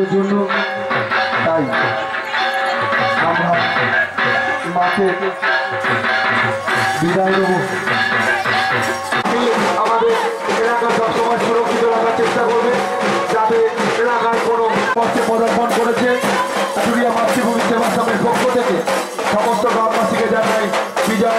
আমাদের জন্য। তাই আমরা মাকে বিদায় নেব। আমাদের এলাকা সবসময় সুরক্ষিত রাখার চেষ্টা করবে, যাতে এলাকায় কোনো পথে পদার্পণ করেছে চুরিয়া মাতৃভূমি সেবা পক্ষ থেকে সমস্ত গ্রামবাসীকে জানাই বিজয়